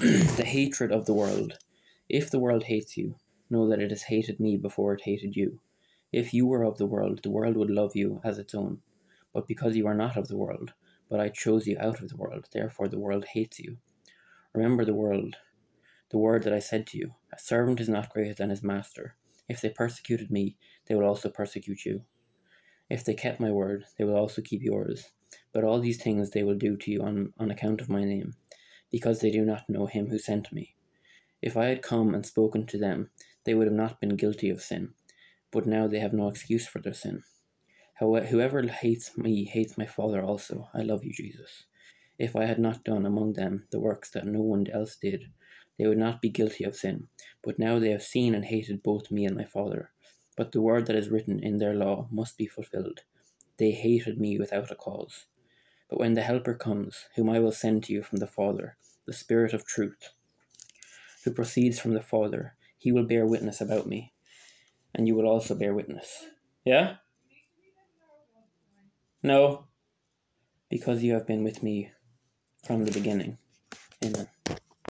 the hatred of the world. If the world hates you, know that it has hated me before it hated you. If you were of the world, the world would love you as its own. But because you are not of the world, but I chose you out of the world, therefore the world hates you. Remember the world, the word that I said to you A servant is not greater than his master. If they persecuted me, they will also persecute you. If they kept my word, they will also keep yours. But all these things they will do to you on, on account of my name, because they do not know him who sent me. If I had come and spoken to them, they would have not been guilty of sin, but now they have no excuse for their sin. Whoever hates me hates my Father also. I love you, Jesus. If I had not done among them the works that no one else did, they would not be guilty of sin. But now they have seen and hated both me and my Father. But the word that is written in their law must be fulfilled. They hated me without a cause. But when the Helper comes, whom I will send to you from the Father, the Spirit of truth, who proceeds from the Father, he will bear witness about me, and you will also bear witness. Yeah? No, because you have been with me from the beginning. Amen.